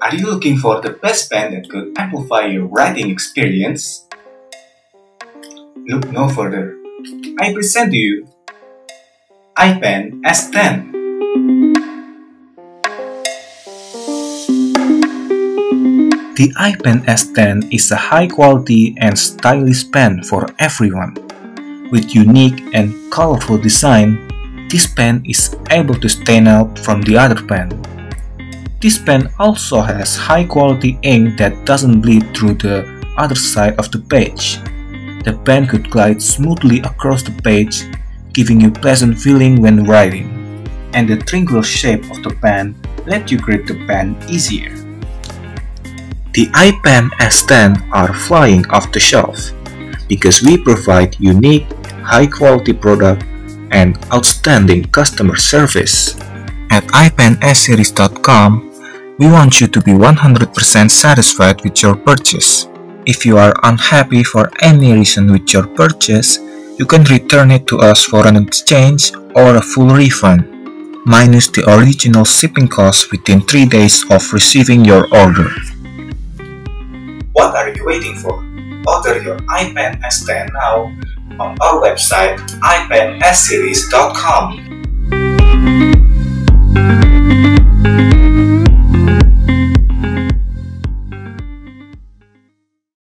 Are you looking for the best pen that could amplify your writing experience? Look no further. I present to you iPen S10. The iPen S10 is a high quality and stylish pen for everyone. With unique and colorful design, this pen is able to stand out from the other pen. This pen also has high quality ink that doesn't bleed through the other side of the page. The pen could glide smoothly across the page, giving you pleasant feeling when writing. And the triangular shape of the pen let you grip the pen easier. The iPen S10 are flying off the shelf because we provide unique, high-quality product and outstanding customer service. At iPenSseries.com, we want you to be 100% satisfied with your purchase. If you are unhappy for any reason with your purchase, you can return it to us for an exchange or a full refund, minus the original shipping cost within 3 days of receiving your order. What are you waiting for? Order your iPen S10 now on our website iPenSseries.com.